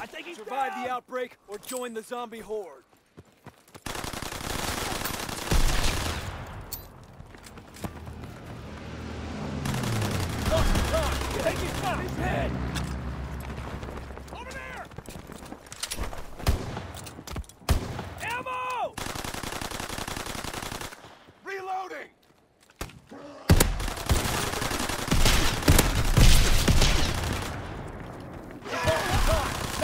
I think he's Survive down. the outbreak or join the zombie horde. Take his shot. His head. Over there. Ammo! Reloading! Time.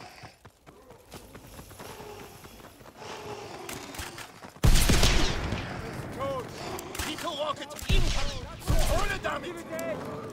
rocket incoming! Ohne damit!